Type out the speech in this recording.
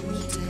to me.